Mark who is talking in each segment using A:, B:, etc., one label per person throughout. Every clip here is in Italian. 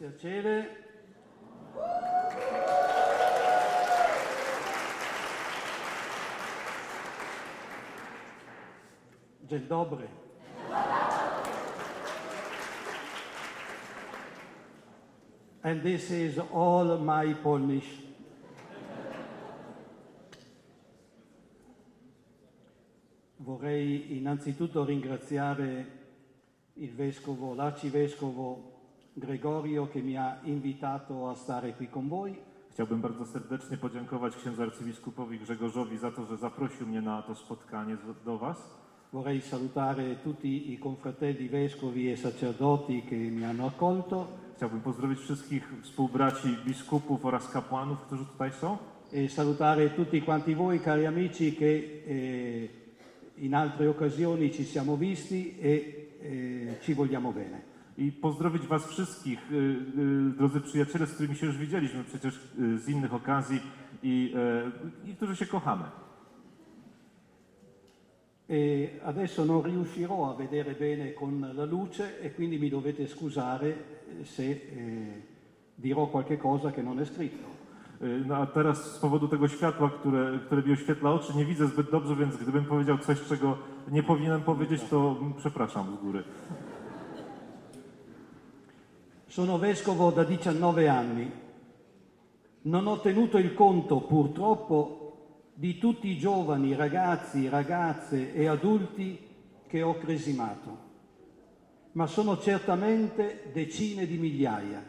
A: Piacere. And this is all my Polish. Vorrei innanzitutto ringraziare il vescovo, l'arcivescovo Gregorio che mi ha invitato a stare qui con voi.
B: Chciałbym bardzo serdecznie podziękować księdzu arcybiskupowi Grzegorzowi za to, że zaprosił mnie na to spotkanie do Was.
A: Vorrei salutare tutti i confratelli vescovi e sacerdoti che mi hanno accolto
B: Chciałbym pozdrowić wszystkich współbraci biskupów oraz kapłanów, którzy tutaj są.
A: e salutare tutti quanti voi cari amici che eh, in altre occasioni ci siamo visti e eh, ci vogliamo bene.
B: I pozdrowić Was wszystkich, drodzy przyjaciele, z którymi się już widzieliśmy przecież z innych okazji i, i którzy się kochamy.
A: E adesso non riuscirò a vedere bene con la luce e quindi mi dovete scusare se eh, dirò qualche cosa che non è scritto.
B: Y, No a teraz z powodu tego światła, które, które mi oświetla oczy, nie widzę zbyt dobrze, więc gdybym powiedział coś, czego nie powinienem powiedzieć, to przepraszam z góry.
A: Sono vescovo da 19 anni. Non ho tenuto il conto, purtroppo, di tutti i giovani, ragazzi, ragazze e adulti che ho cresimato, ma sono certamente decine di migliaia.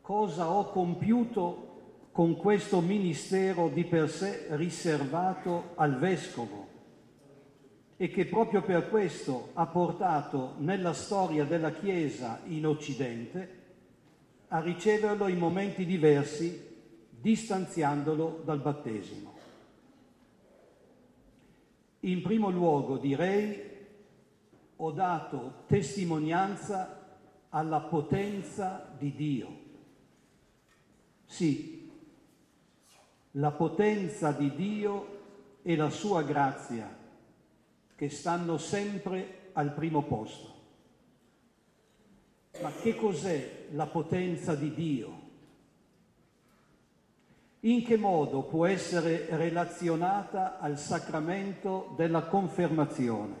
A: Cosa ho compiuto con questo ministero di per sé riservato al vescovo? e che proprio per questo ha portato nella storia della Chiesa in Occidente a riceverlo in momenti diversi, distanziandolo dal battesimo. In primo luogo direi ho dato testimonianza alla potenza di Dio. Sì, la potenza di Dio e la sua grazia che stanno sempre al primo posto. Ma che cos'è la potenza di Dio? In che modo può essere relazionata al sacramento della confermazione?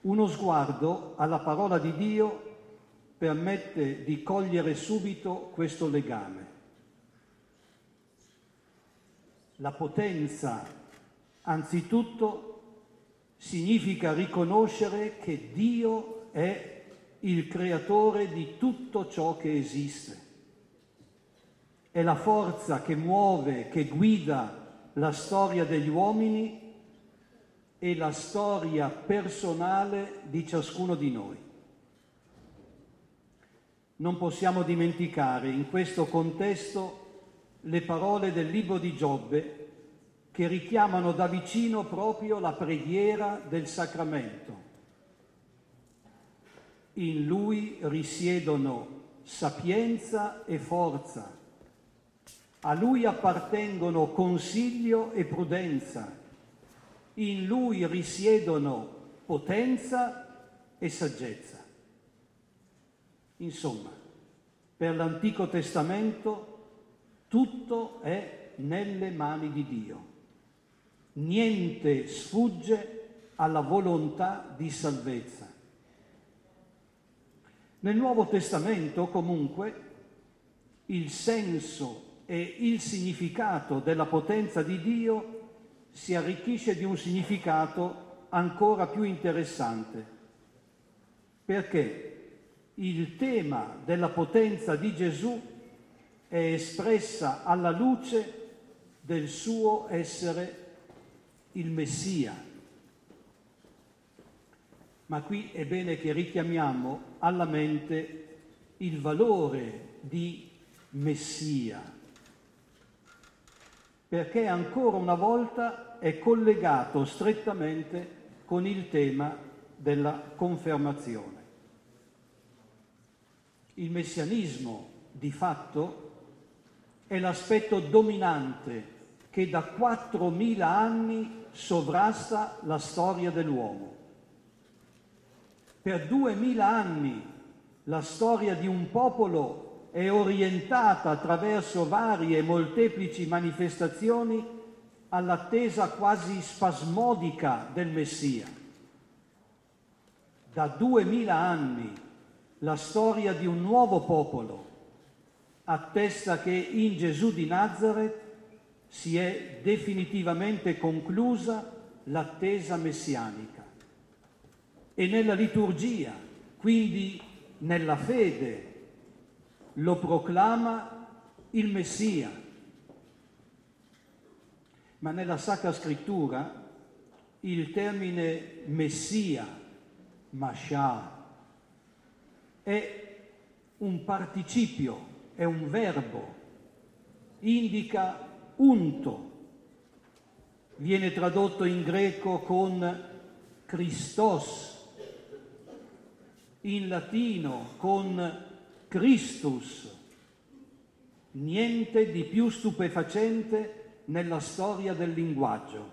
A: Uno sguardo alla parola di Dio permette di cogliere subito questo legame. La potenza, anzitutto, significa riconoscere che Dio è il creatore di tutto ciò che esiste. È la forza che muove, che guida la storia degli uomini e la storia personale di ciascuno di noi. Non possiamo dimenticare in questo contesto le parole del libro di Giobbe che richiamano da vicino proprio la preghiera del sacramento. In lui risiedono sapienza e forza, a lui appartengono consiglio e prudenza, in lui risiedono potenza e saggezza. Insomma, per l'Antico Testamento tutto è nelle mani di Dio. Niente sfugge alla volontà di salvezza. Nel Nuovo Testamento, comunque, il senso e il significato della potenza di Dio si arricchisce di un significato ancora più interessante, perché il tema della potenza di Gesù è espressa alla luce del suo essere il Messia. Ma qui è bene che richiamiamo alla mente il valore di Messia, perché ancora una volta è collegato strettamente con il tema della confermazione. Il messianismo, di fatto, è l'aspetto dominante che da 4.000 anni sovrasta la storia dell'uomo. Per 2.000 anni la storia di un popolo è orientata attraverso varie e molteplici manifestazioni all'attesa quasi spasmodica del Messia. Da 2000 anni la storia di un nuovo popolo attesta che in Gesù di Nazareth si è definitivamente conclusa l'attesa messianica. E nella liturgia, quindi nella fede, lo proclama il Messia. Ma nella Sacra Scrittura il termine Messia, Mashah, è un participio, è un verbo, indica unto. Viene tradotto in greco con Christos, in latino con Christus. Niente di più stupefacente nella storia del linguaggio.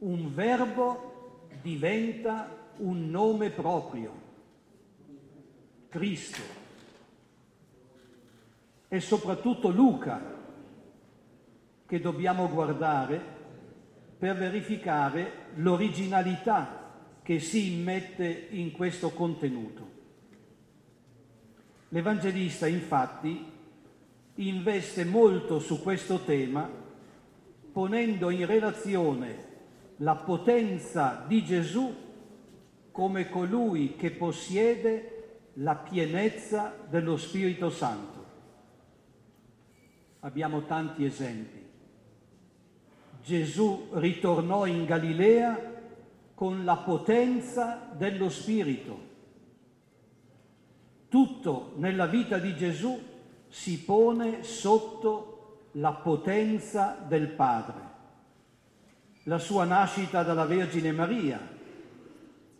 A: Un verbo diventa un nome proprio. Cristo. E soprattutto Luca che dobbiamo guardare per verificare l'originalità che si immette in questo contenuto. L'Evangelista infatti investe molto su questo tema ponendo in relazione la potenza di Gesù come colui che possiede la pienezza dello Spirito Santo. Abbiamo tanti esempi. Gesù ritornò in Galilea con la potenza dello Spirito. Tutto nella vita di Gesù si pone sotto la potenza del Padre. La sua nascita dalla Vergine Maria,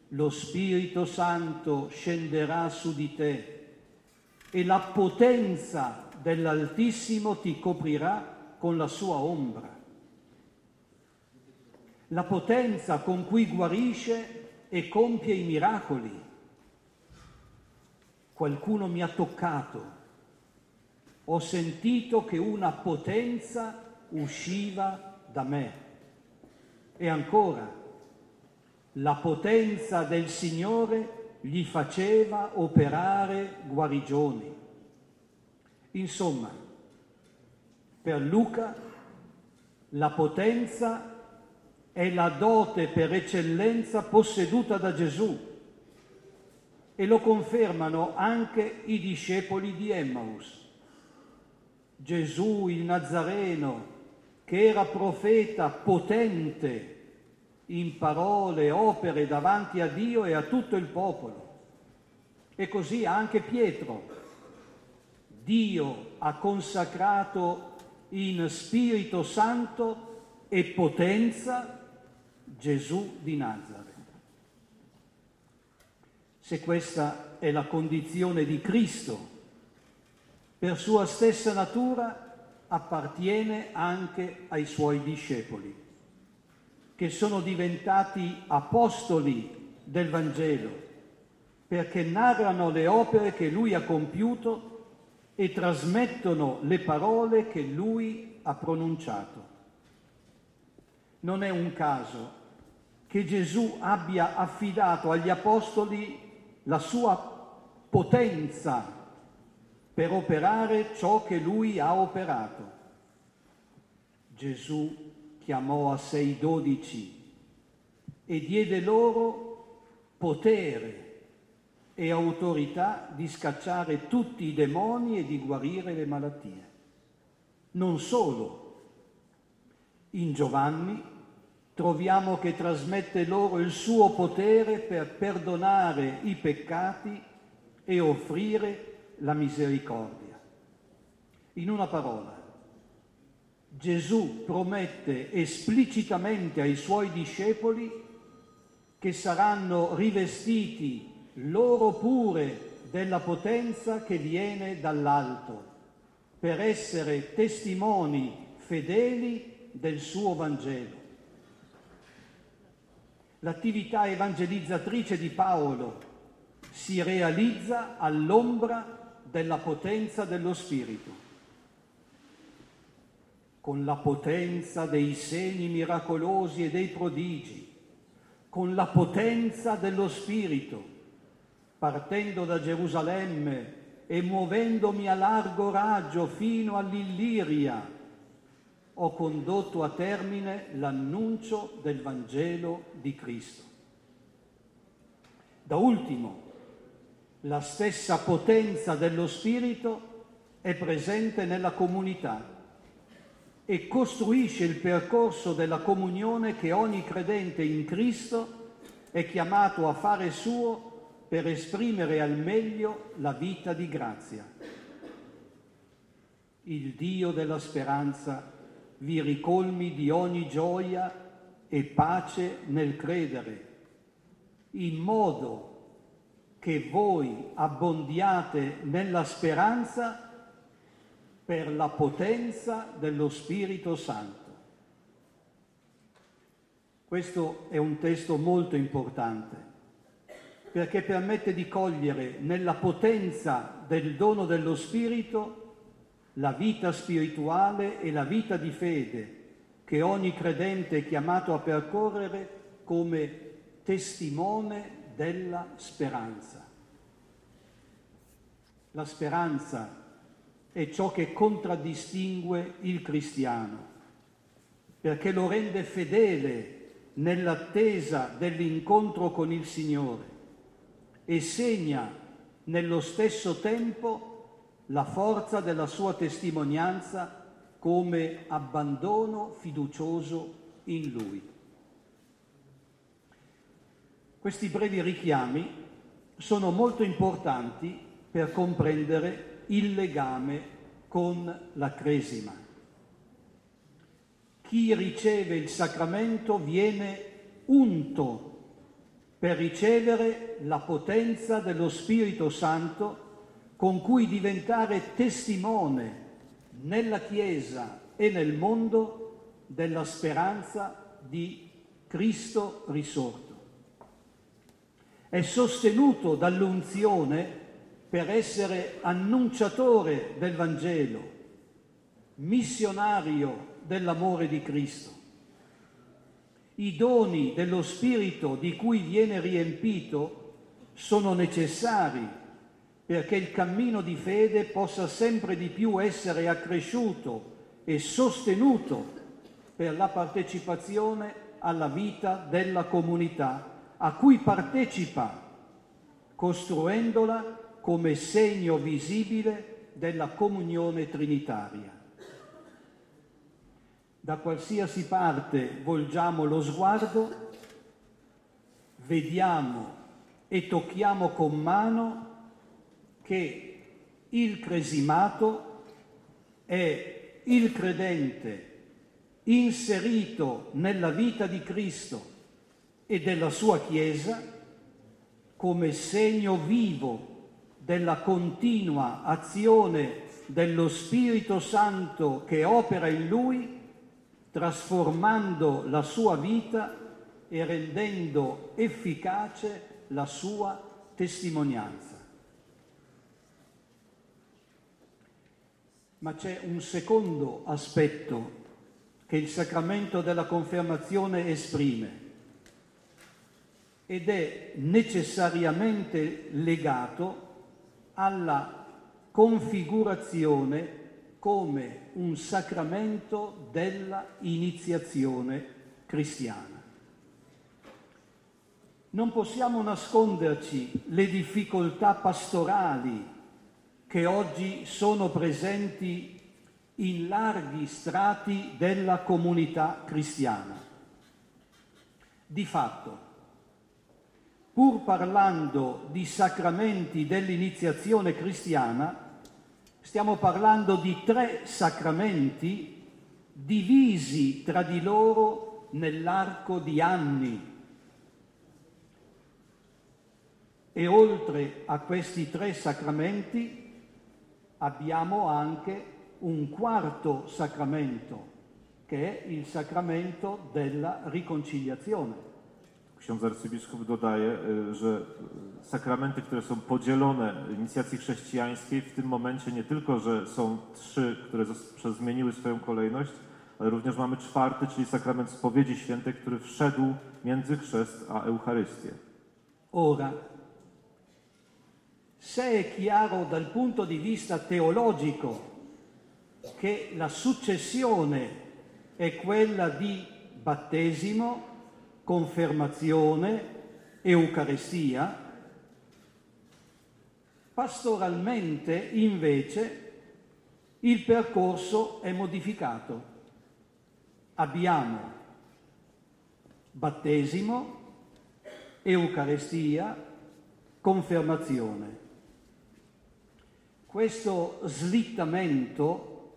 A: lo Spirito Santo scenderà su di te e la potenza dell'Altissimo ti coprirà con la sua ombra la potenza con cui guarisce e compie i miracoli. Qualcuno mi ha toccato, ho sentito che una potenza usciva da me. E ancora, la potenza del Signore gli faceva operare guarigioni. Insomma, per Luca la potenza è la dote per eccellenza posseduta da Gesù e lo confermano anche i discepoli di Emmaus. Gesù il Nazareno, che era profeta potente in parole, opere davanti a Dio e a tutto il popolo. E così anche Pietro. Dio ha consacrato in Spirito Santo e potenza Gesù di Nazareth. Se questa è la condizione di Cristo, per sua stessa natura appartiene anche ai suoi discepoli, che sono diventati apostoli del Vangelo, perché narrano le opere che lui ha compiuto e trasmettono le parole che lui ha pronunciato. Non è un caso che Gesù abbia affidato agli apostoli la sua potenza per operare ciò che lui ha operato. Gesù chiamò a sé dodici e diede loro potere e autorità di scacciare tutti i demoni e di guarire le malattie. Non solo, in Giovanni troviamo che trasmette loro il suo potere per perdonare i peccati e offrire la misericordia. In una parola, Gesù promette esplicitamente ai suoi discepoli che saranno rivestiti loro pure della potenza che viene dall'alto, per essere testimoni fedeli del suo Vangelo. L'attività evangelizzatrice di Paolo si realizza all'ombra della potenza dello Spirito con la potenza dei segni miracolosi e dei prodigi, con la potenza dello Spirito, partendo da Gerusalemme e muovendomi a largo raggio fino all'Illiria, ho condotto a termine l'annuncio del Vangelo di Cristo. Da ultimo, la stessa potenza dello Spirito è presente nella comunità e costruisce il percorso della comunione che ogni credente in Cristo è chiamato a fare suo per esprimere al meglio la vita di grazia. Il Dio della speranza vi ricolmi di ogni gioia e pace nel credere, in modo che voi abbondiate nella speranza per la potenza dello Spirito Santo. Questo è un testo molto importante perché permette di cogliere nella potenza del dono dello Spirito la vita spirituale e la vita di fede che ogni credente è chiamato a percorrere come testimone della speranza. La speranza è ciò che contraddistingue il cristiano, perché lo rende fedele nell'attesa dell'incontro con il Signore e segna nello stesso tempo la forza della sua testimonianza come abbandono fiducioso in Lui. Questi brevi richiami sono molto importanti per comprendere il legame con la cresima. Chi riceve il sacramento viene unto per ricevere la potenza dello Spirito Santo con cui diventare testimone nella Chiesa e nel mondo della speranza di Cristo risorto. È sostenuto dall'unzione per essere annunciatore del Vangelo, missionario dell'amore di Cristo. I doni dello Spirito di cui viene riempito sono necessari perché il cammino di fede possa sempre di più essere accresciuto e sostenuto per la partecipazione alla vita della comunità a cui partecipa, costruendola come segno visibile della comunione trinitaria. Da qualsiasi parte volgiamo lo sguardo, vediamo e tocchiamo con mano che il cresimato è il credente inserito nella vita di Cristo e della sua Chiesa come segno vivo della continua azione dello Spirito Santo che opera in lui, trasformando la sua vita e rendendo efficace la sua testimonianza. Ma c'è un secondo aspetto che il sacramento della confermazione esprime ed è necessariamente legato alla configurazione come un sacramento della iniziazione cristiana. Non possiamo nasconderci le difficoltà pastorali che oggi sono presenti in larghi strati della comunità cristiana. Di fatto, pur parlando di sacramenti dell'iniziazione cristiana, stiamo parlando di tre sacramenti divisi tra di loro nell'arco di anni. E oltre a questi tre sacramenti abbiamo anche un quarto sacramento, che è il sacramento della riconciliazione.
B: Ksiądz arcybiskup dodaje, y, że sakramenty, które są podzielone inicjacji chrześcijańskiej, w tym momencie nie tylko, że są trzy, które zmieniły swoją kolejność, ale również mamy czwarty, czyli sakrament spowiedzi świętej, który wszedł między chrzest a Eucharystię.
A: Ora, se è chiaro dal punto di vista teologico che la successione è quella di battesimo, confermazione, Eucaristia, pastoralmente invece il percorso è modificato. Abbiamo battesimo, Eucaristia, confermazione. Questo slittamento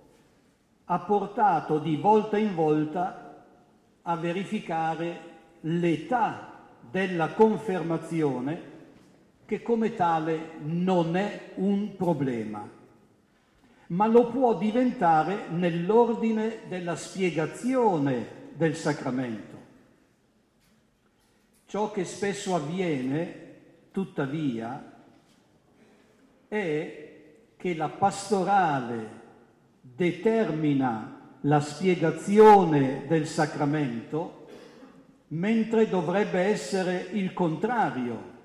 A: ha portato di volta in volta a verificare l'età della confermazione che come tale non è un problema, ma lo può diventare nell'ordine della spiegazione del sacramento. Ciò che spesso avviene, tuttavia, è che la pastorale determina la spiegazione del sacramento, mentre dovrebbe essere il contrario.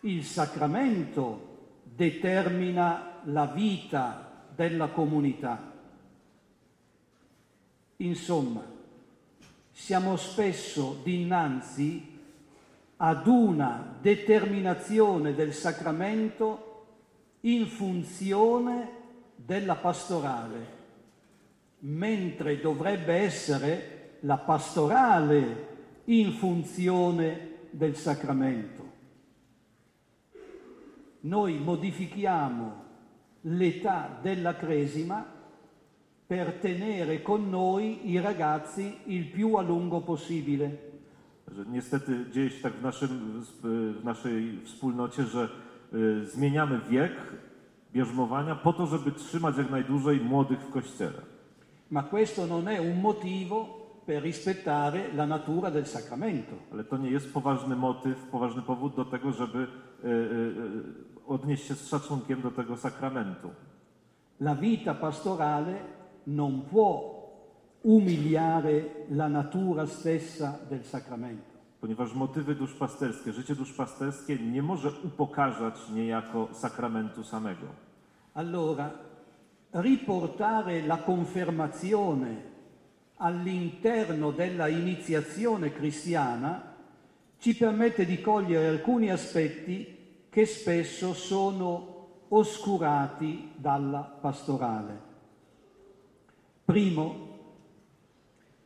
A: Il sacramento determina la vita della comunità. Insomma, siamo spesso dinanzi ad una determinazione del sacramento in funzione della pastorale, mentre dovrebbe essere la pastorale in funzione del sacramento. Noi modifichiamo l'età della cresima per tenere con noi i ragazzi il più a lungo possibile.
B: Że niestety dzieje się tak w, naszym, w naszej wspólnocie, że y, zmieniamy wiek bierzmowania po to, żeby trzymać jak najdłużej młodych w kościele.
A: Ma questo non è un motivo per rispettare la natura del sacramento.
B: Ale to nie jest poważny motyw, poważny powód do tego, żeby y, y, y, odnieść się z szacunkiem do tego sakramentu.
A: La vita pastorale non può umiliare la natura stessa del sacramento.
B: Ponieważ motywy duszpasterskie, życie duszpasterskie nie może upokarzać niejako sakramentu samego.
A: Allora, riportare la confermazione all'interno della iniziazione cristiana ci permette di cogliere alcuni aspetti che spesso sono oscurati dalla pastorale. Primo,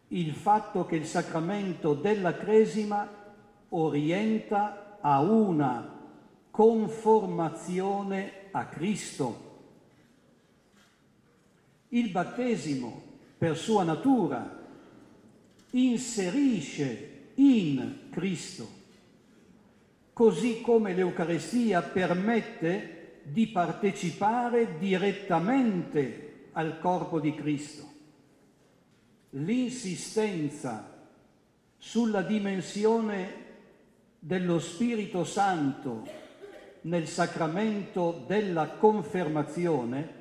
A: il fatto che il sacramento della cresima orienta a una conformazione a Cristo. Il battesimo, per sua natura, inserisce in Cristo, così come l'Eucarestia permette di partecipare direttamente al corpo di Cristo. L'insistenza sulla dimensione dello Spirito Santo nel sacramento della confermazione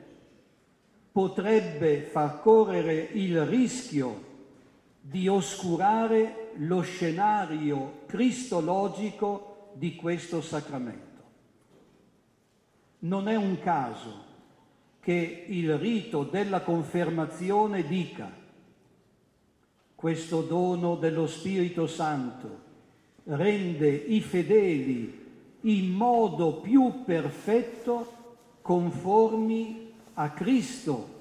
A: potrebbe far correre il rischio di oscurare lo scenario cristologico di questo sacramento. Non è un caso che il rito della confermazione dica questo dono dello Spirito Santo rende i fedeli in modo più perfetto conformi a Cristo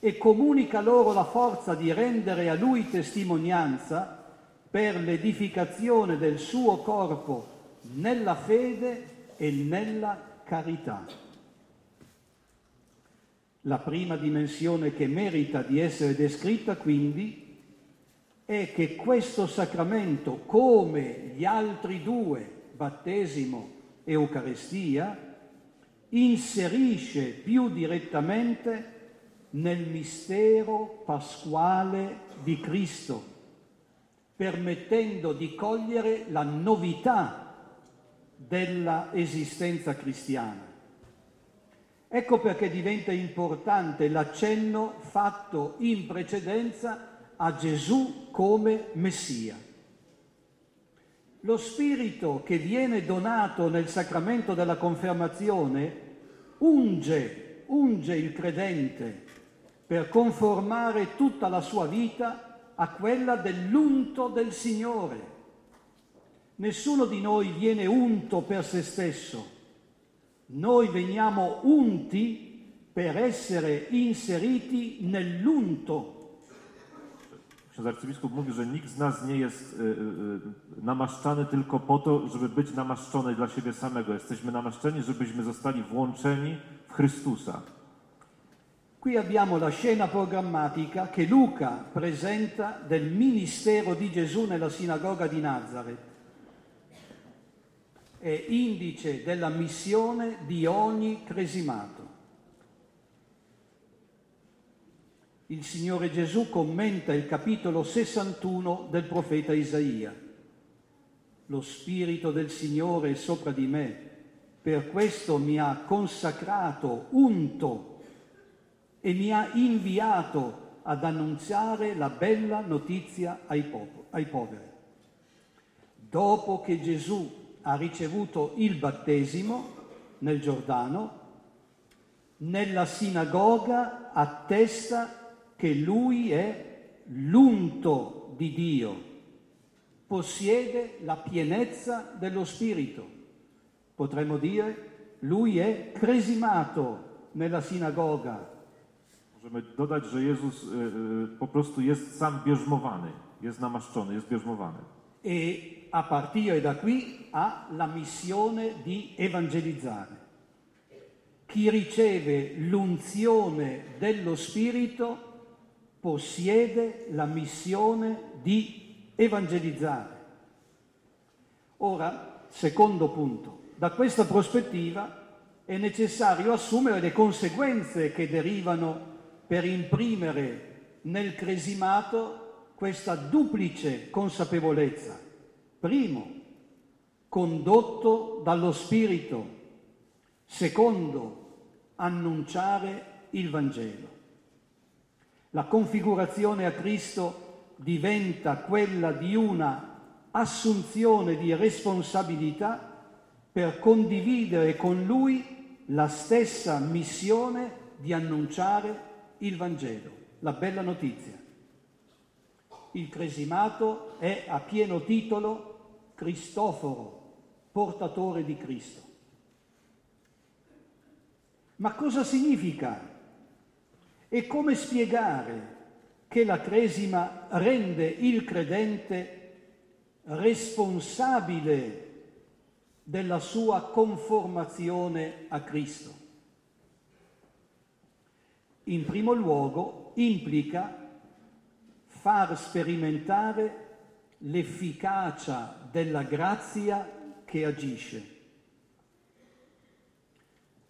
A: e comunica loro la forza di rendere a Lui testimonianza per l'edificazione del suo corpo nella fede e nella carità. La prima dimensione che merita di essere descritta quindi è che questo sacramento, come gli altri due, battesimo e Eucaristia, inserisce più direttamente nel mistero pasquale di Cristo, permettendo di cogliere la novità della esistenza cristiana. Ecco perché diventa importante l'accenno fatto in precedenza a Gesù come Messia. Lo spirito che viene donato nel sacramento della confermazione unge, unge il credente per conformare tutta la sua vita a quella dell'unto del Signore. Nessuno di noi viene unto per se stesso, noi veniamo unti per essere inseriti nell'unto.
B: Ksiądz arcybiskup mówi, że nikt z nas nie jest namaszczany tylko po to, żeby być namaszczony dla siebie samego. Jesteśmy namaszczeni, żebyśmy zostali włączeni w Chrystusa.
A: Qui abbiamo la scena programmatica che Luca presenta del ministero di Gesù nella sinagoga di Nazareth. È indice della missione di ogni cresimato. Il Signore Gesù commenta il capitolo 61 del profeta Isaia. Lo Spirito del Signore è sopra di me, per questo mi ha consacrato, unto e mi ha inviato ad annunziare la bella notizia ai, pop- ai poveri. Dopo che Gesù ha ricevuto il battesimo nel Giordano, nella sinagoga attesta che lui è l'unto di Dio, possiede la pienezza dello Spirito. Potremmo dire, lui è cresimato nella sinagoga,
B: Możemy dodać, że Jezus po prostu jest sam bierzmowany, jest namaszczony, jest bierzmowany.
A: e a partire da qui ha la missione di evangelizzare. Chi riceve l'unzione dello Spirito possiede la missione di evangelizzare. Ora, secondo punto, da questa prospettiva è necessario assumere le conseguenze che derivano per imprimere nel cresimato questa duplice consapevolezza. Primo, condotto dallo Spirito. Secondo, annunciare il Vangelo. La configurazione a Cristo diventa quella di una assunzione di responsabilità per condividere con Lui la stessa missione di annunciare il Vangelo, la bella notizia. Il cresimato è a pieno titolo Cristoforo, portatore di Cristo. Ma cosa significa e come spiegare che la cresima rende il credente responsabile della sua conformazione a Cristo? In primo luogo implica far sperimentare l'efficacia della grazia che agisce.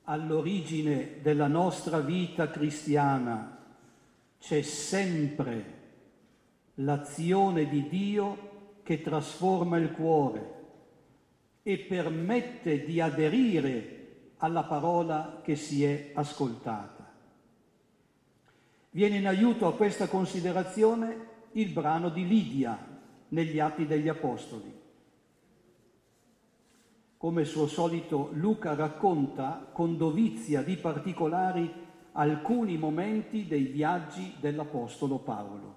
A: All'origine della nostra vita cristiana c'è sempre l'azione di Dio che trasforma il cuore e permette di aderire alla parola che si è ascoltata. Viene in aiuto a questa considerazione il brano di Lidia negli Atti degli Apostoli. Come suo solito Luca racconta con dovizia di particolari alcuni momenti dei viaggi dell'Apostolo Paolo.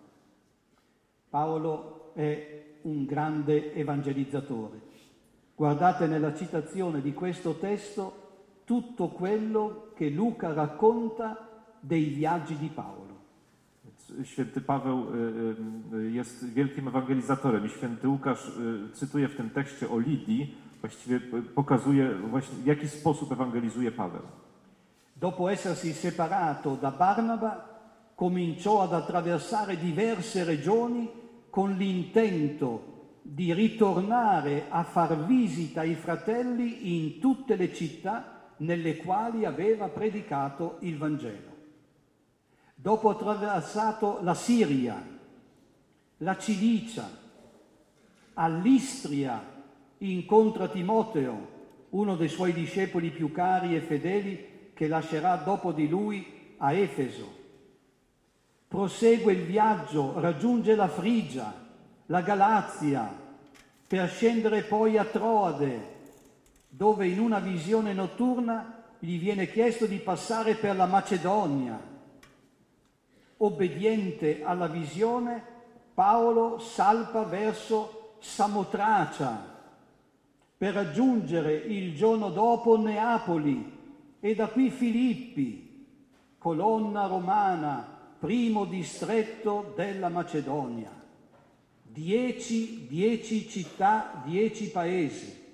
A: Paolo è un grande evangelizzatore. Guardate nella citazione di questo testo tutto quello che Luca racconta dei viaggi di Paolo.
B: Święty Paweł jest wielkim ewangelizatorem i święty Łukasz cytuje w tym tekście o Lidii, właściwie pokazuje właśnie w jaki sposób ewangelizuje Paweł.
A: Dopo essersi separato da Barnaba, cominciò ad attraversare diverse regioni con l'intento di ritornare a far visita ai fratelli in tutte le città nelle quali aveva predicato il Vangelo. dopo aver attraversato la Siria, la Cilicia, all'Istria incontra Timoteo, uno dei suoi discepoli più cari e fedeli che lascerà dopo di lui a Efeso. Prosegue il viaggio, raggiunge la Frigia, la Galazia, per scendere poi a Troade, dove in una visione notturna gli viene chiesto di passare per la Macedonia. Obbediente alla visione, Paolo salpa verso Samotracia per raggiungere il giorno dopo Neapoli e da qui Filippi, colonna romana primo distretto della Macedonia. Dieci, dieci città, dieci paesi.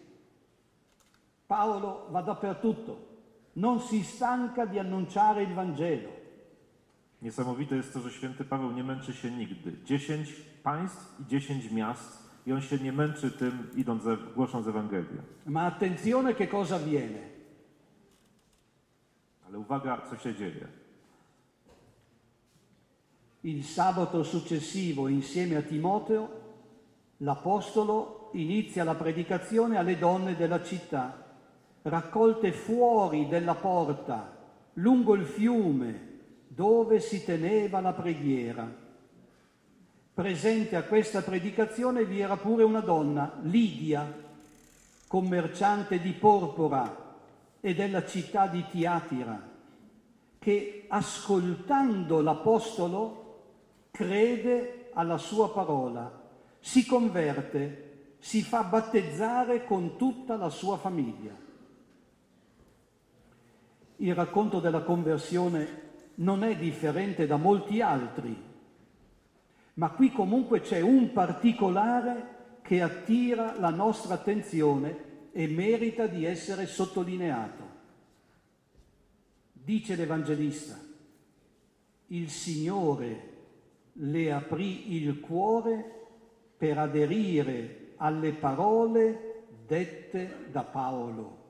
A: Paolo va dappertutto, non si stanca di annunciare il Vangelo.
B: Niesamowite jest to, że święty Paweł nie męczy się nigdy. Dziesięć państw i dziesięć miast i on się nie męczy tym, idąc, głosząc Ewangelię.
A: Ma attenzione che cosa avviene.
B: Ale uwaga, co się dzieje.
A: Il sabato successivo, insieme a Timoteo, l'Apostolo inizia la predicazione alle donne della città, raccolte fuori della porta, lungo il fiume, dove si teneva la preghiera. Presente a questa predicazione vi era pure una donna, Lidia, commerciante di porpora e della città di Tiatira, che ascoltando l'Apostolo crede alla sua parola, si converte, si fa battezzare con tutta la sua famiglia. Il racconto della conversione non è differente da molti altri, ma qui comunque c'è un particolare che attira la nostra attenzione e merita di essere sottolineato. Dice l'Evangelista, il Signore le aprì il cuore per aderire alle parole dette da Paolo.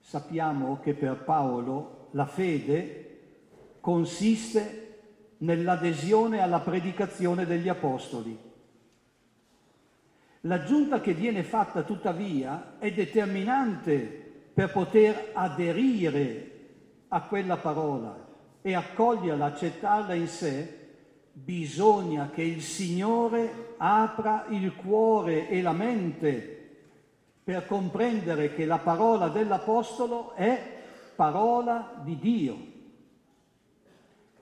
A: Sappiamo che per Paolo la fede consiste nell'adesione alla predicazione degli Apostoli. L'aggiunta che viene fatta tuttavia è determinante per poter aderire a quella parola e accoglierla, accettarla in sé, bisogna che il Signore apra il cuore e la mente per comprendere che la parola dell'Apostolo è parola di Dio.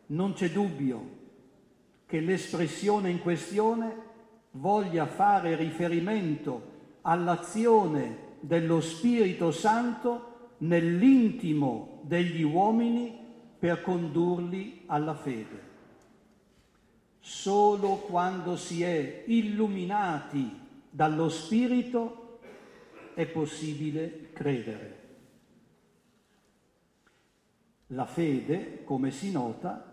A: Non c'è dubbio che l'espressione in questione voglia fare riferimento all'azione dello Spirito Santo nell'intimo degli uomini per condurli alla fede. Solo quando si è illuminati dallo Spirito è possibile credere. La fede, come si nota,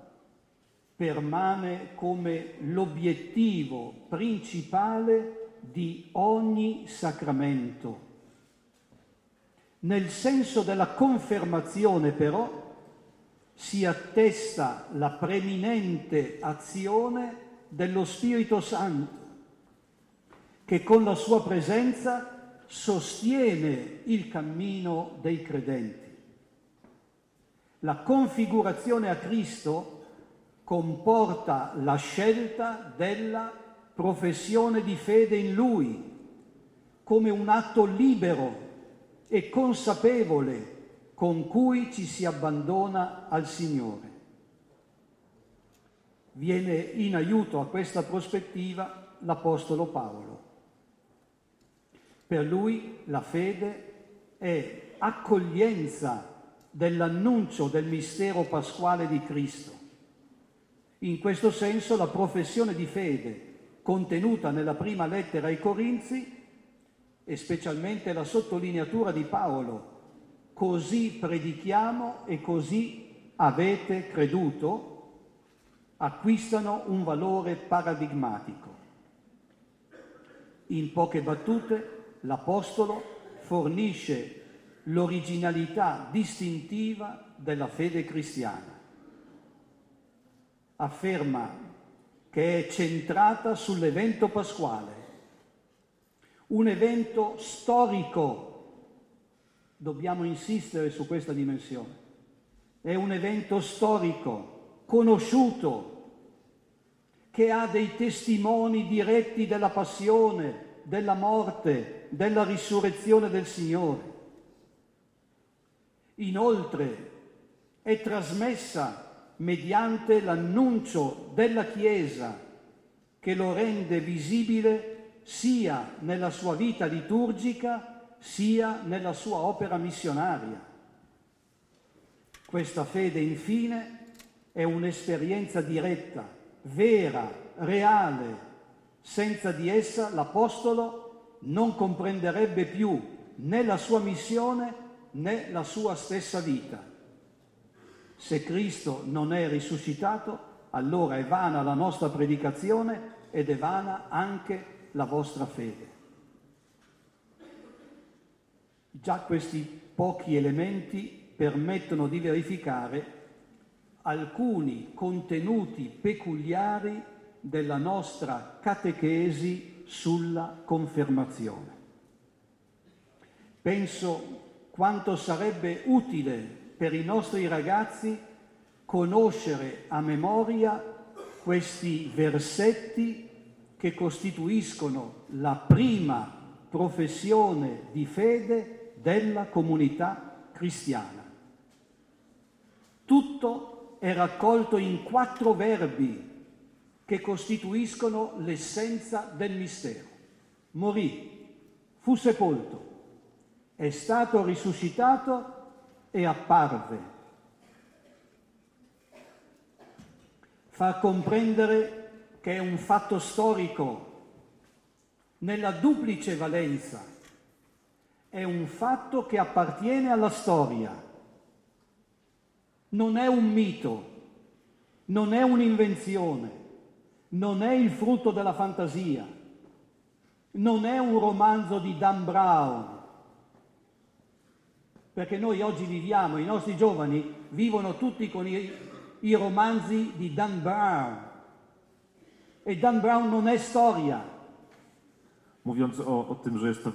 A: permane come l'obiettivo principale di ogni sacramento. Nel senso della confermazione però si attesta la preminente azione dello Spirito Santo, che con la sua presenza sostiene il cammino dei credenti. La configurazione a Cristo comporta la scelta della professione di fede in Lui come un atto libero e consapevole con cui ci si abbandona al Signore. Viene in aiuto a questa prospettiva l'Apostolo Paolo. Per lui la fede è accoglienza dell'annuncio del mistero pasquale di Cristo. In questo senso la professione di fede contenuta nella prima lettera ai Corinzi e specialmente la sottolineatura di Paolo così predichiamo e così avete creduto, acquistano un valore paradigmatico. In poche battute, l'Apostolo fornisce l'originalità distintiva della fede cristiana. Afferma che è centrata sull'evento pasquale, un evento storico. Dobbiamo insistere su questa dimensione. È un evento storico, conosciuto, che ha dei testimoni diretti della passione, della morte, della risurrezione del Signore. Inoltre è trasmessa mediante l'annuncio della Chiesa che lo rende visibile sia nella sua vita liturgica sia nella sua opera missionaria. Questa fede, infine, è un'esperienza diretta, vera, reale. Senza di essa l'Apostolo non comprenderebbe più né la sua missione né la sua stessa vita. Se Cristo non è risuscitato, allora è vana la nostra predicazione ed è vana anche la vostra fede. Già questi pochi elementi permettono di verificare alcuni contenuti peculiari della nostra catechesi sulla confermazione. Penso quanto sarebbe utile per i nostri ragazzi conoscere a memoria questi versetti che costituiscono la prima professione di fede della comunità cristiana. Tutto è raccolto in quattro verbi che costituiscono l'essenza del mistero. Morì, fu sepolto, è stato risuscitato e apparve. Fa comprendere che è un fatto storico nella duplice valenza. È un fatto che appartiene alla storia non è un mito, non è un'invenzione, non è il frutto della fantasia, non è un romanzo di Dan Brown, perché noi oggi viviamo, i nostri giovani vivono tutti con i, i romanzi di Dan Brown e Dan Brown non è storia.
B: Mówiąc o, o tym, że jest to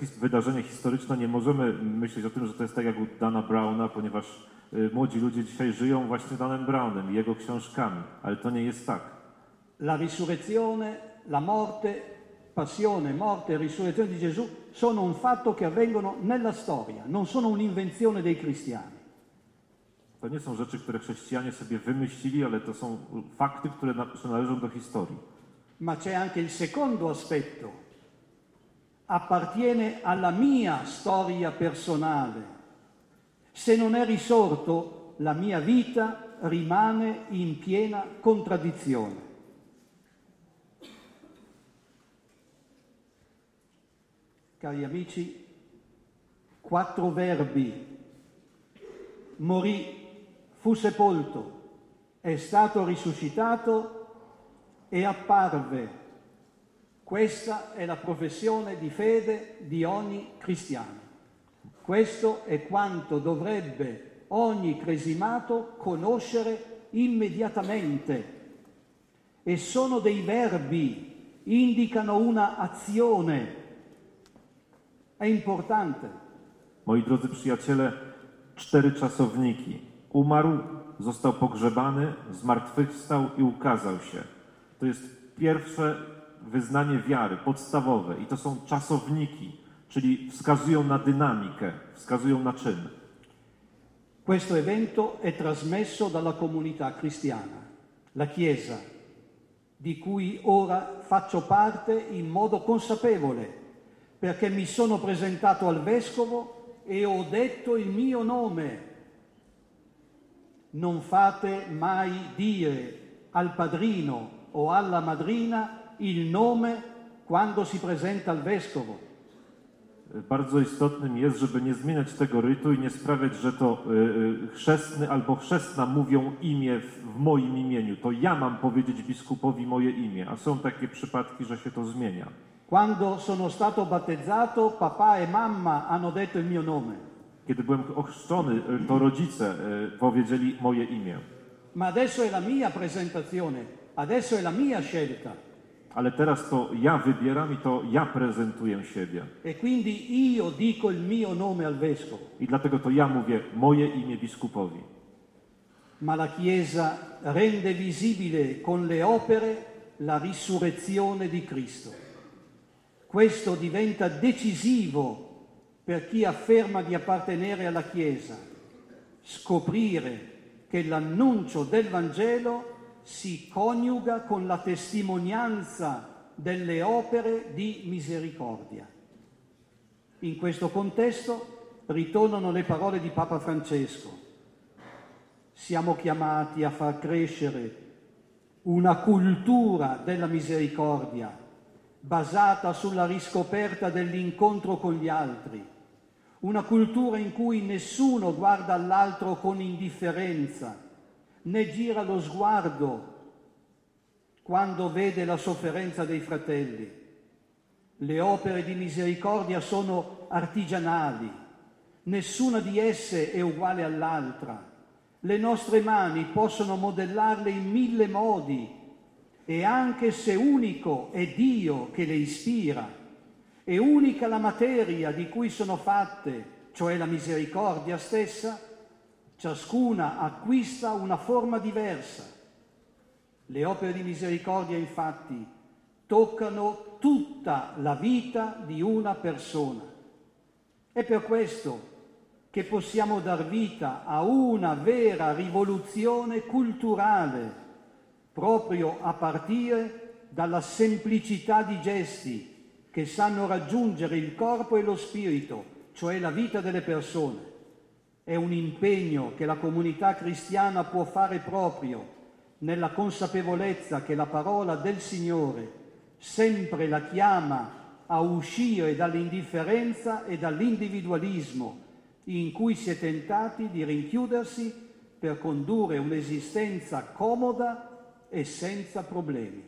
B: his, wydarzenie historyczne, nie możemy myśleć o tym, że to jest tak jak u Dana Browna, ponieważ y, młodzi ludzie dzisiaj żyją właśnie Danem Brownem i jego książkami, ale to nie jest tak.
A: La risurrezione, la morte, passione, morte e risurrezione di Gesù sono un fatto che avvengono nella storia, non sono un'invenzione dei cristiani.
B: To nie są rzeczy, które chrześcijanie sobie wymyślili, ale to są fakty, które na, przynależą do historii.
A: Ma c'è anche il secondo aspetto. Appartiene alla mia storia personale. Se non è risorto, la mia vita rimane in piena contraddizione. Cari amici, quattro verbi. Morì, fu sepolto, è stato risuscitato e apparve. Questa è la professione di fede di ogni cristiano. Questo è quanto dovrebbe ogni cresimato conoscere immediatamente. E sono dei verbi, indicano una azione.
B: Moi drodzy przyjaciele, cztery czasowniki. Umarł, został pogrzebany, zmartwychwstał i ukazał się. To jest pierwsze wyznanie wiary, podstawowe i to są czasowniki, czyli wskazują na dynamikę, wskazują na czyn.
A: Questo evento è trasmesso dalla comunità cristiana, la Chiesa, di cui ora faccio parte in modo consapevole, perché mi sono presentato al vescovo e ho detto il mio nome. Non fate mai dire al padrino o alla madrina il nome quando si presenta al vescovo.
B: Bardzo istotnym jest, żeby nie zmieniać tego rytu i nie sprawiać, że to y, y, chrzestny albo chrzestna mówią imię w moim imieniu. To ja mam powiedzieć biskupowi moje imię, a są takie przypadki, że się to zmienia.
A: Quando sono stato battezzato, papà e mamma hanno detto il mio nome.
B: Kiedy byłem ochrzczony, to rodzice powiedzieli moje imię.
A: ma adesso è la mia presentazione, adesso è la mia scelta.
B: Ale teraz to ja wybieram i to ja prezentuję siebie.
A: E quindi io dico il mio nome al vescovo.
B: I dlatego to ja mówię moje imię biskupowi.
A: Ma la Chiesa rende visibile con le opere la risurrezione di Cristo. Questo diventa decisivo per chi afferma di appartenere alla Chiesa, scoprire che l'annuncio del Vangelo si coniuga con la testimonianza delle opere di misericordia. In questo contesto ritornano le parole di Papa Francesco. Siamo chiamati a far crescere una cultura della misericordia basata sulla riscoperta dell'incontro con gli altri, una cultura in cui nessuno guarda all'altro con indifferenza, né gira lo sguardo quando vede la sofferenza dei fratelli. Le opere di misericordia sono artigianali, nessuna di esse è uguale all'altra. Le nostre mani possono modellarle in mille modi e anche se unico è Dio che le ispira, è unica la materia di cui sono fatte, cioè la misericordia stessa, ciascuna acquista una forma diversa. Le opere di misericordia infatti toccano tutta la vita di una persona. È per questo che possiamo dar vita a una vera rivoluzione culturale, proprio a partire dalla semplicità di gesti che sanno raggiungere il corpo e lo spirito, cioè la vita delle persone. È un impegno che la comunità cristiana può fare proprio nella consapevolezza che la parola del Signore sempre la chiama a uscire dall'indifferenza e dall'individualismo in cui si è tentati di rinchiudersi per condurre un'esistenza comoda e senza problemi.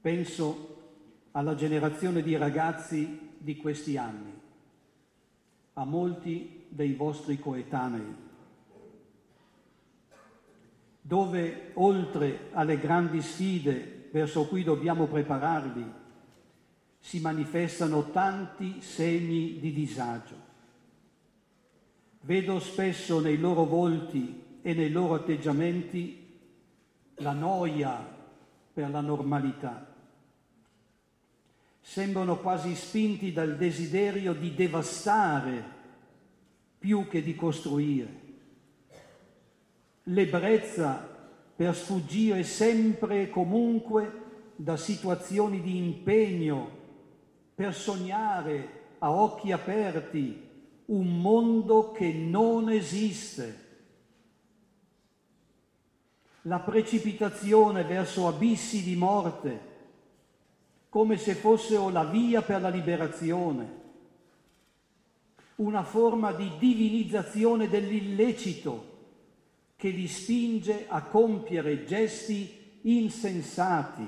A: Penso alla generazione di ragazzi di questi anni a molti dei vostri coetanei, dove oltre alle grandi sfide verso cui dobbiamo prepararli, si manifestano tanti segni di disagio. Vedo spesso nei loro volti e nei loro atteggiamenti la noia per la normalità sembrano quasi spinti dal desiderio di devastare più che di costruire. L'ebbrezza per sfuggire sempre e comunque da situazioni di impegno, per sognare a occhi aperti un mondo che non esiste. La precipitazione verso abissi di morte, come se fossero la via per la liberazione, una forma di divinizzazione dell'illecito che li spinge a compiere gesti insensati.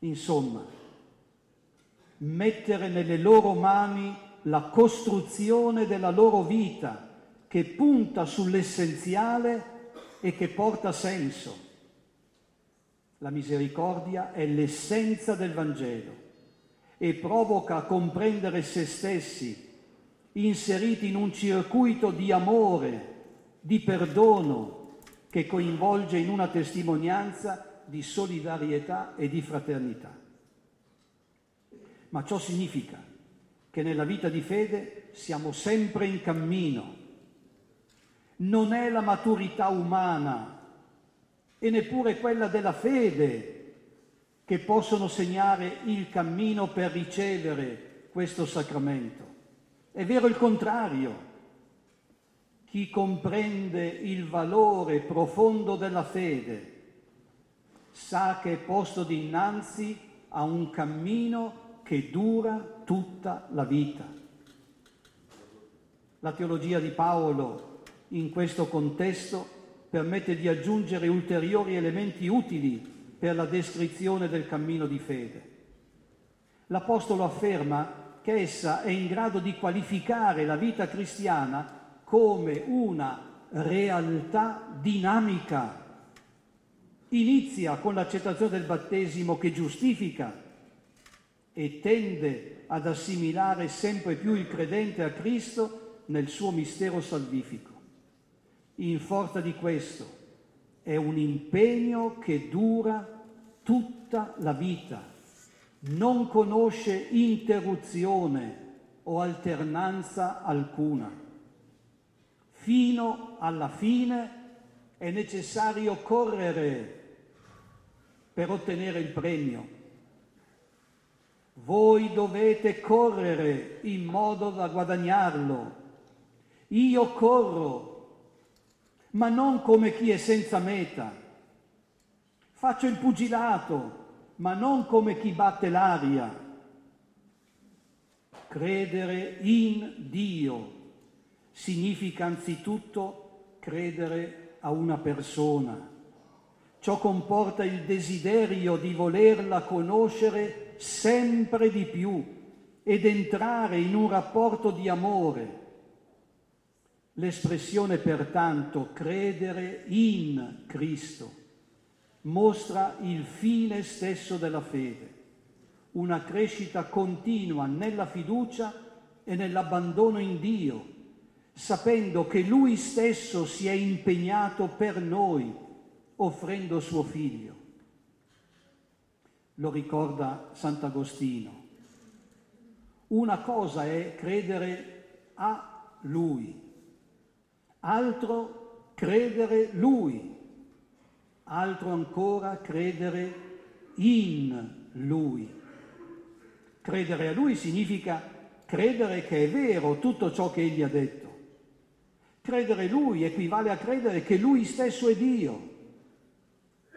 A: Insomma, mettere nelle loro mani la costruzione della loro vita che punta sull'essenziale e che porta senso. La misericordia è l'essenza del Vangelo e provoca a comprendere se stessi inseriti in un circuito di amore, di perdono che coinvolge in una testimonianza di solidarietà e di fraternità. Ma ciò significa che nella vita di fede siamo sempre in cammino. Non è la maturità umana e neppure quella della fede che possono segnare il cammino per ricevere questo sacramento. È vero il contrario. Chi comprende il valore profondo della fede sa che è posto dinanzi a un cammino che dura tutta la vita. La teologia di Paolo in questo contesto permette di aggiungere ulteriori elementi utili per la descrizione del cammino di fede. L'Apostolo afferma che essa è in grado di qualificare la vita cristiana come una realtà dinamica. Inizia con l'accettazione del battesimo che giustifica e tende ad assimilare sempre più il credente a Cristo nel suo mistero salvifico. In forza di questo è un impegno che dura tutta la vita, non conosce interruzione o alternanza alcuna. Fino alla fine è necessario correre per ottenere il premio. Voi dovete correre in modo da guadagnarlo. Io corro, ma non come chi è senza meta. Faccio il pugilato, ma non come chi batte l'aria. Credere in Dio significa anzitutto credere a una persona. Ciò comporta il desiderio di volerla conoscere sempre di più ed entrare in un rapporto di amore. L'espressione pertanto credere in Cristo mostra il fine stesso della fede, una crescita continua nella fiducia e nell'abbandono in Dio, sapendo che Lui stesso si è impegnato per noi, offrendo suo figlio. Lo ricorda Sant'Agostino. Una cosa è credere a Lui, altro credere Lui altro ancora credere in Lui. Credere a Lui significa credere che è vero tutto ciò che Egli ha detto. Credere Lui equivale a credere che Lui stesso è Dio.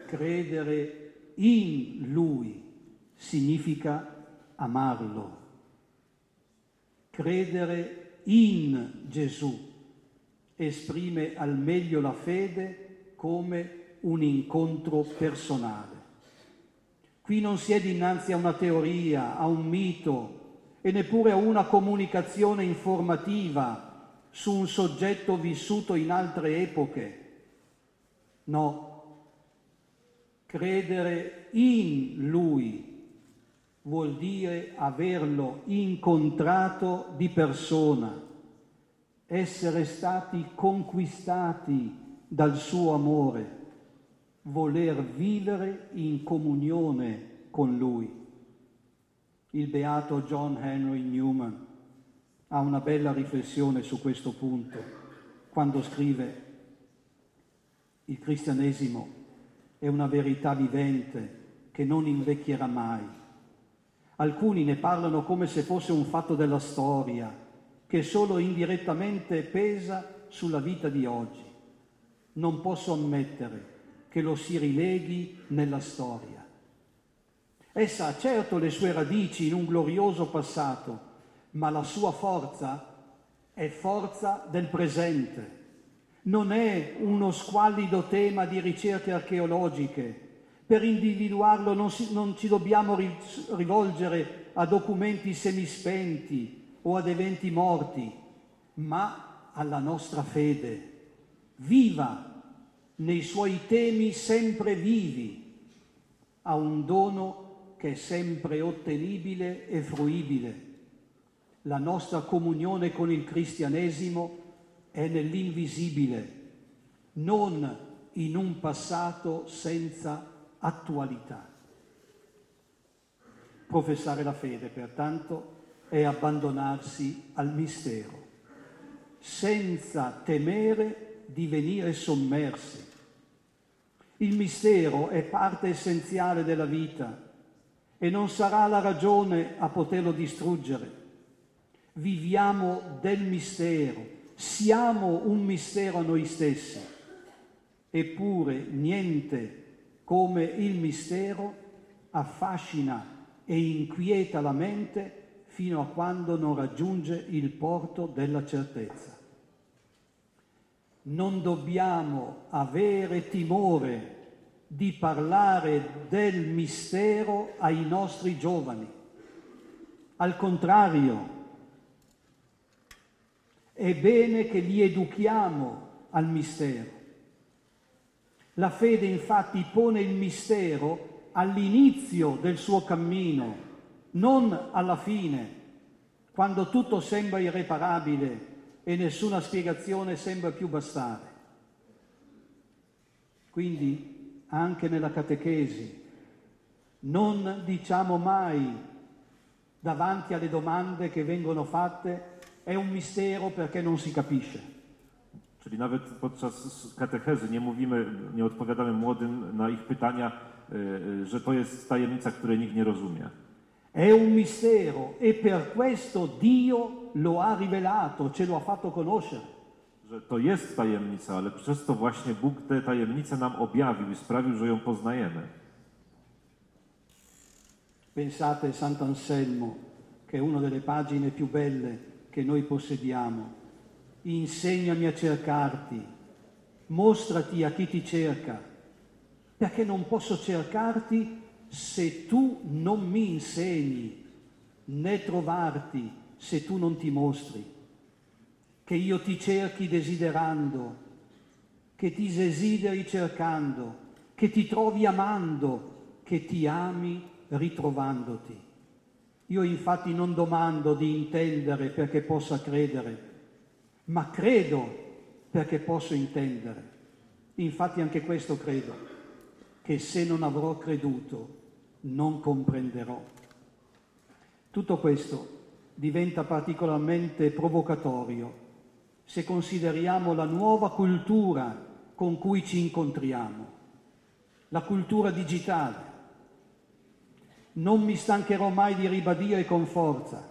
A: Credere in Lui significa amarlo. Credere in Gesù esprime al meglio la fede come un incontro personale. Qui non si è dinanzi a una teoria, a un mito e neppure a una comunicazione informativa su un soggetto vissuto in altre epoche. No, credere in lui vuol dire averlo incontrato di persona, essere stati conquistati dal suo amore voler vivere in comunione con Lui. Il beato John Henry Newman ha una bella riflessione su questo punto quando scrive il cristianesimo è una verità vivente che non invecchierà mai. Alcuni ne parlano come se fosse un fatto della storia che solo indirettamente pesa sulla vita di oggi. Non posso ammettere che lo si rileghi nella storia. Essa ha certo le sue radici in un glorioso passato, ma la sua forza è forza del presente. Non è uno squallido tema di ricerche archeologiche. Per individuarlo non, si, non ci dobbiamo rivolgere a documenti semispenti o ad eventi morti, ma alla nostra fede, viva nei suoi temi sempre vivi, ha un dono che è sempre ottenibile e fruibile. La nostra comunione con il cristianesimo è nell'invisibile, non in un passato senza attualità. Professare la fede, pertanto, è abbandonarsi al mistero, senza temere di venire sommersi il mistero è parte essenziale della vita e non sarà la ragione a poterlo distruggere. Viviamo del mistero, siamo un mistero a noi stessi, eppure niente come il mistero affascina e inquieta la mente fino a quando non raggiunge il porto della certezza non dobbiamo avere timore di parlare del mistero ai nostri giovani. Al contrario, è bene che li educhiamo al mistero. La fede infatti pone il mistero all'inizio del suo cammino, non alla fine, quando tutto sembra irreparabile e nessuna spiegazione sembra più bastare. Quindi anche nella catechesi non diciamo mai davanti alle domande che vengono fatte è un mistero perché non si capisce.
B: Czyli nawet podczas katechezy nie mówimy, nie odpowiadamy młodym na ich pytania, że to jest tajemnica, której nikt nie rozumie.
A: È un mistero e per questo Dio lo ha rivelato, ce lo ha fatto conoscere.
B: Że to jest tajemnica, ale przez to właśnie Bóg tę tajemnicę nam objawił i sprawił, że ją poznajemy.
A: Pensate a Sant'Anselmo, che è una delle pagine più belle che noi possediamo. Insegnami a cercarti, mostrati a chi ti cerca, perché non posso cercarti se tu non mi insegni, né trovarti se tu non ti mostri. Che io ti cerchi desiderando, che ti desideri cercando, che ti trovi amando, che ti ami ritrovandoti. Io infatti non domando di intendere perché possa credere, ma credo perché posso intendere. Infatti anche questo credo, che se non avrò creduto non comprenderò. Tutto questo diventa particolarmente provocatorio se consideriamo la nuova cultura con cui ci incontriamo, la cultura digitale. Non mi stancherò mai di ribadire con forza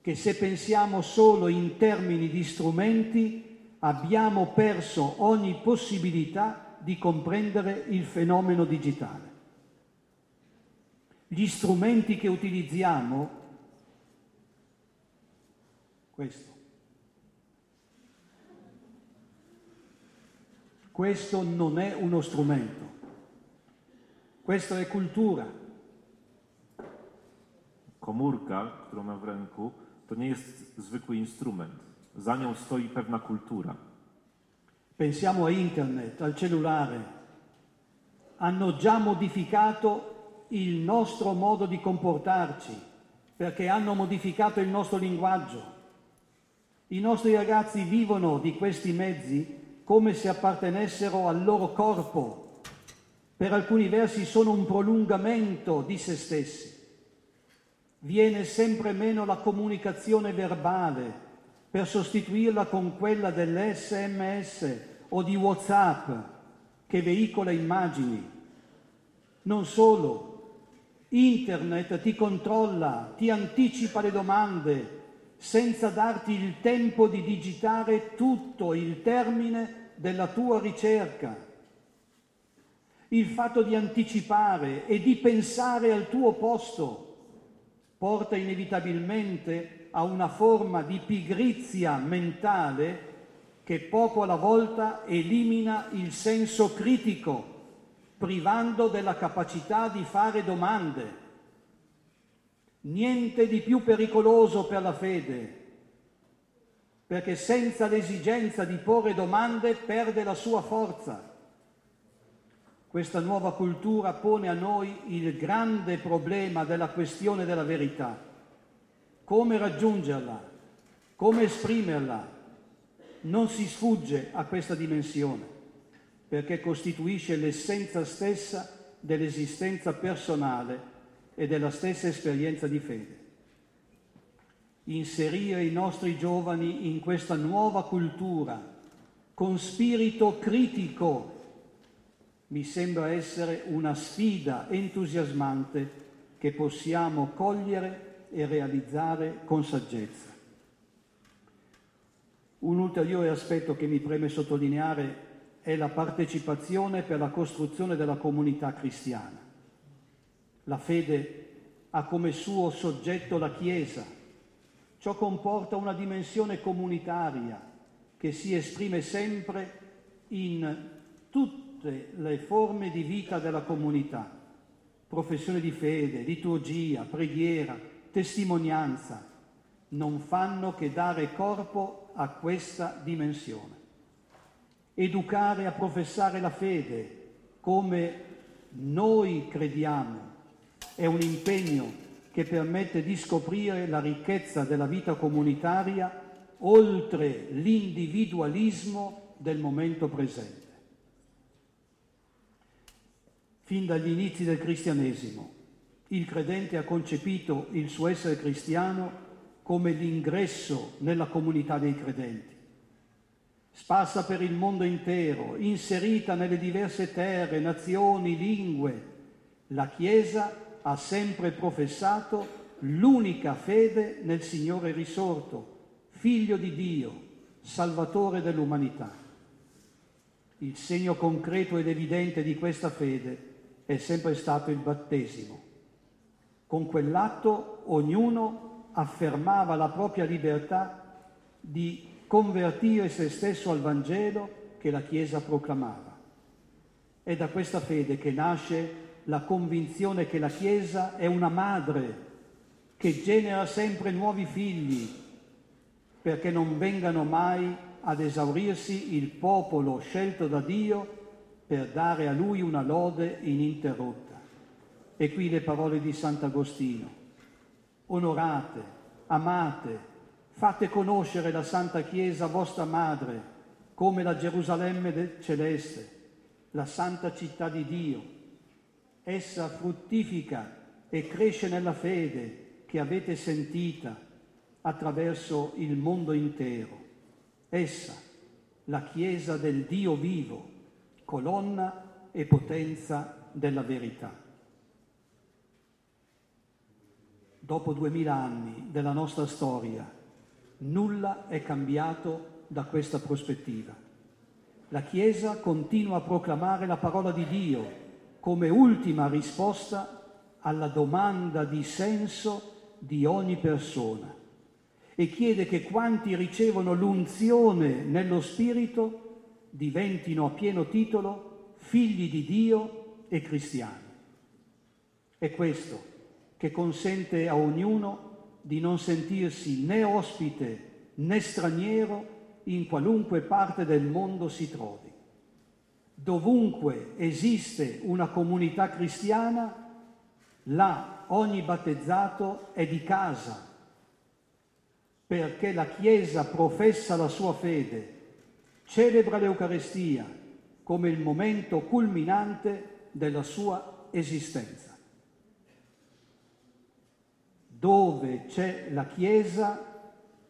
A: che se pensiamo solo in termini di strumenti abbiamo perso ogni possibilità di comprendere il fenomeno digitale. Gli strumenti che utilizziamo, questo, questo non è uno strumento, questo è cultura.
B: Komórka, którą mam w ręku, to nie jest zwykły instrument. Za nią stoi pewna kultura.
A: Pensiamo a internet, al cellulare. Hanno già modificato il nostro modo di comportarci, perché hanno modificato il nostro linguaggio. I nostri ragazzi vivono di questi mezzi come se appartenessero al loro corpo. Per alcuni versi sono un prolungamento di se stessi. Viene sempre meno la comunicazione verbale per sostituirla con quella dell'SMS o di WhatsApp che veicola immagini. Non solo, Internet ti controlla, ti anticipa le domande senza darti il tempo di digitare tutto il termine della tua ricerca. Il fatto di anticipare e di pensare al tuo posto porta inevitabilmente a una forma di pigrizia mentale che poco alla volta elimina il senso critico privando della capacità di fare domande. Niente di più pericoloso per la fede, perché senza l'esigenza di porre domande perde la sua forza. Questa nuova cultura pone a noi il grande problema della questione della verità. Come raggiungerla? Come esprimerla? Non si sfugge a questa dimensione perché costituisce l'essenza stessa dell'esistenza personale e della stessa esperienza di fede. Inserire i nostri giovani in questa nuova cultura con spirito critico mi sembra essere una sfida entusiasmante che possiamo cogliere e realizzare con saggezza. Un ulteriore aspetto che mi preme sottolineare è la partecipazione per la costruzione della comunità cristiana. La fede ha come suo soggetto la Chiesa. Ciò comporta una dimensione comunitaria che si esprime sempre in tutte le forme di vita della comunità. Professione di fede, liturgia, preghiera, testimonianza. non fanno che dare corpo a questa dimensione. Educare a professare la fede come noi crediamo è un impegno che permette di scoprire la ricchezza della vita comunitaria oltre l'individualismo del momento presente. Fin dagli inizi del cristianesimo, il credente ha concepito il suo essere cristiano come l'ingresso nella comunità dei credenti. Sparsa per il mondo intero, inserita nelle diverse terre, nazioni, lingue, la Chiesa ha sempre professato l'unica fede nel Signore risorto, figlio di Dio, salvatore dell'umanità. Il segno concreto ed evidente di questa fede è sempre stato il battesimo. Con quell'atto ognuno affermava la propria libertà di convertire se stesso al Vangelo che la Chiesa proclamava. È da questa fede che nasce la convinzione che la Chiesa è una madre che genera sempre nuovi figli perché non vengano mai ad esaurirsi il popolo scelto da Dio per dare a lui una lode ininterrotta. E qui le parole di Sant'Agostino. Onorate, amate, fate conoscere la Santa Chiesa vostra madre come la Gerusalemme celeste, la santa città di Dio essa fruttifica e cresce nella fede che avete sentita attraverso il mondo intero. Essa, la Chiesa del Dio vivo, colonna e potenza della verità. Dopo duemila anni della nostra storia, nulla è cambiato da questa prospettiva. La Chiesa continua a proclamare la parola di Dio come ultima risposta alla domanda di senso di ogni persona e chiede che quanti ricevono l'unzione nello Spirito diventino a pieno titolo figli di Dio e cristiani. È questo che consente a ognuno di non sentirsi né ospite né straniero in qualunque parte del mondo si trovi. Dovunque esiste una comunità cristiana, là ogni battezzato è di casa, perché la Chiesa professa la sua fede, celebra l'Eucarestia come il momento culminante della sua esistenza. Dove c'è la Chiesa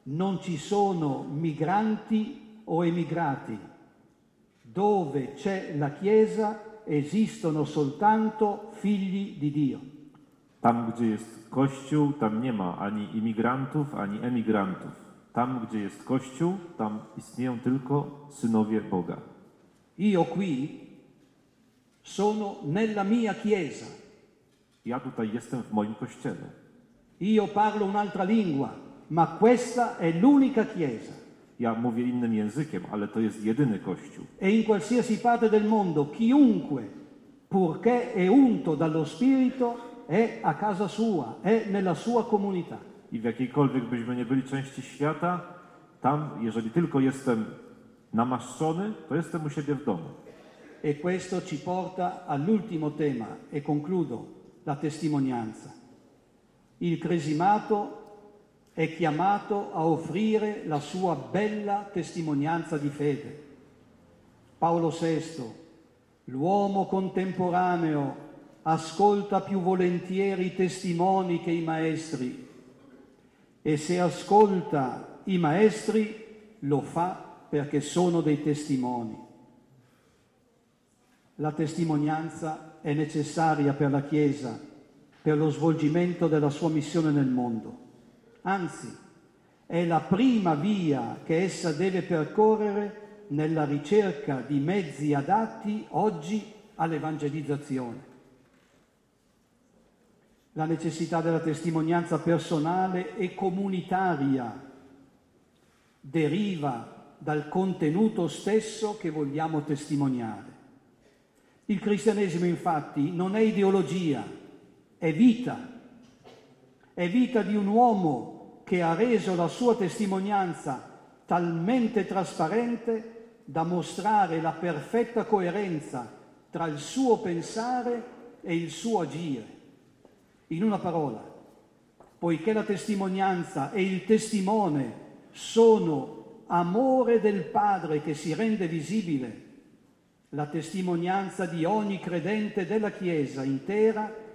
A: non ci sono migranti o emigrati dove c'è la Chiesa esistono soltanto figli di Dio.
B: Tam, gdzie jest Kościół, tam nie ma ani imigrantów, ani emigrantów. Tam, gdzie jest Kościół, tam istnieją tylko synowie Boga.
A: Io qui sono nella mia Chiesa.
B: Ja tutaj jestem w moim Kościele.
A: Io parlo un'altra lingua, ma questa è l'unica Chiesa.
B: Ja mówię innym językiem, ale to jest jedyny Kościół.
A: E in qualsiasi parte del mondo, chiunque, purché è unto dallo Spirito, è a casa sua, è nella sua comunità.
B: I w jakiejkolwiek byśmy nie byli części świata, tam, jeżeli tylko jestem namaszczony, to jestem u siebie w domu.
A: E questo ci porta all'ultimo tema, e concludo, la testimonianza. Il cresimato è chiamato a offrire la sua bella testimonianza di fede. Paolo VI, l'uomo contemporaneo, ascolta più volentieri i testimoni che i maestri e se ascolta i maestri lo fa perché sono dei testimoni. La testimonianza è necessaria per la Chiesa, per lo svolgimento della sua missione nel mondo anzi è la prima via che essa deve percorrere nella ricerca di mezzi adatti oggi all'evangelizzazione. La necessità della testimonianza personale e comunitaria deriva dal contenuto stesso che vogliamo testimoniare. Il cristianesimo infatti non è ideologia, è vita è vita di un uomo che ha reso la sua testimonianza talmente trasparente da mostrare la perfetta coerenza tra il suo pensare e il suo agire. In una parola, poiché la testimonianza e il testimone sono amore del Padre che si rende visibile, la testimonianza di ogni credente della Chiesa intera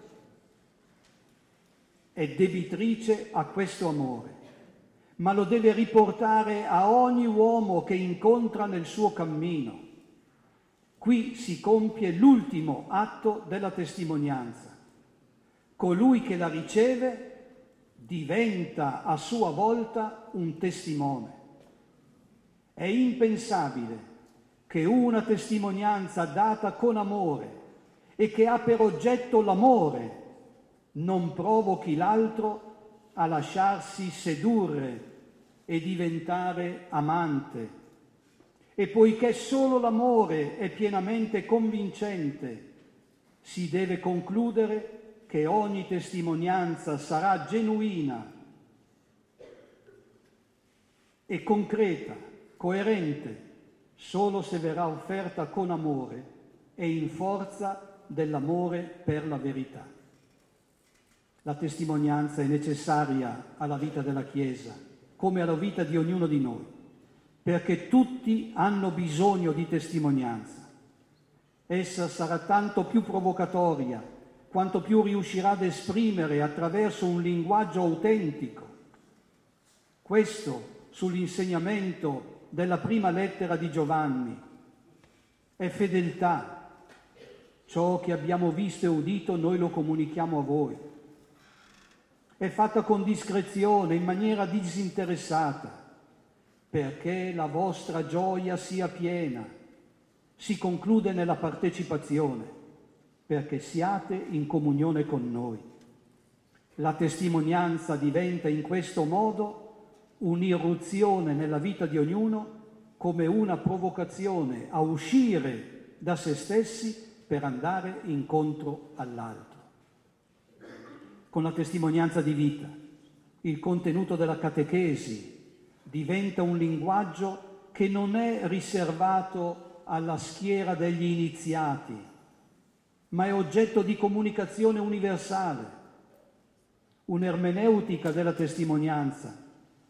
A: è debitrice a questo amore, ma lo deve riportare a ogni uomo che incontra nel suo cammino. Qui si compie l'ultimo atto della testimonianza. Colui che la riceve diventa a sua volta un testimone. È impensabile che una testimonianza data con amore e che ha per oggetto l'amore non provochi l'altro a lasciarsi sedurre e diventare amante. E poiché solo l'amore è pienamente convincente, si deve concludere che ogni testimonianza sarà genuina e concreta, coerente, solo se verrà offerta con amore e in forza dell'amore per la verità. La testimonianza è necessaria alla vita della Chiesa, come alla vita di ognuno di noi, perché tutti hanno bisogno di testimonianza. Essa sarà tanto più provocatoria quanto più riuscirà ad esprimere attraverso un linguaggio autentico. Questo sull'insegnamento della prima lettera di Giovanni è fedeltà. Ciò che abbiamo visto e udito noi lo comunichiamo a voi. È fatta con discrezione, in maniera disinteressata, perché la vostra gioia sia piena. Si conclude nella partecipazione perché siate in comunione con noi. La testimonianza diventa in questo modo un'irruzione nella vita di ognuno come una provocazione a uscire da se stessi per andare incontro all'altro. Con la testimonianza di vita, il contenuto della catechesi diventa un linguaggio che non è riservato alla schiera degli iniziati, ma è oggetto di comunicazione universale. Un'ermeneutica della testimonianza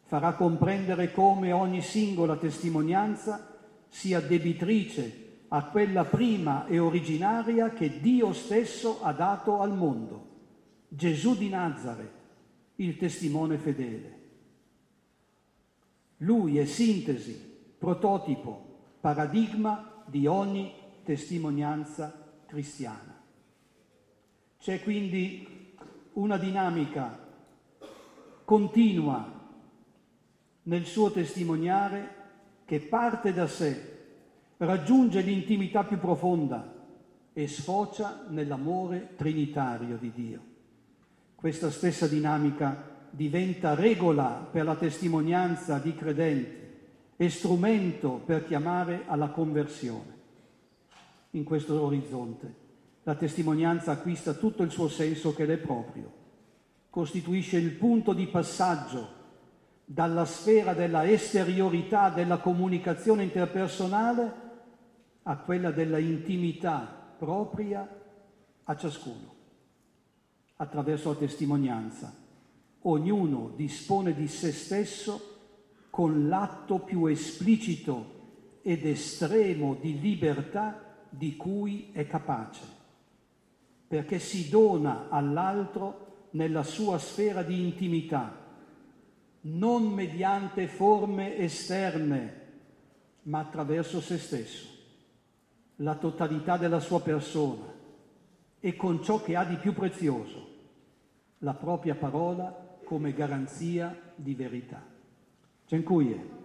A: farà comprendere come ogni singola testimonianza sia debitrice a quella prima e originaria che Dio stesso ha dato al mondo, Gesù di Nazareth, il testimone fedele. Lui è sintesi, prototipo, paradigma di ogni testimonianza cristiana. C'è quindi una dinamica continua nel suo testimoniare che parte da sé, raggiunge l'intimità più profonda e sfocia nell'amore trinitario di Dio. Questa stessa dinamica diventa regola per la testimonianza di credenti e strumento per chiamare alla conversione in questo orizzonte. La testimonianza acquista tutto il suo senso che le è proprio. Costituisce il punto di passaggio dalla sfera della esteriorità della comunicazione interpersonale a quella della intimità propria a ciascuno. Attraverso la testimonianza. Ognuno dispone di se stesso con l'atto più esplicito ed estremo di libertà di cui è capace, perché si dona all'altro nella sua sfera di intimità, non mediante forme esterne, ma attraverso se stesso, la totalità della sua persona e con ciò che ha di più prezioso, la propria parola come garanzia di verità. Dziękuję.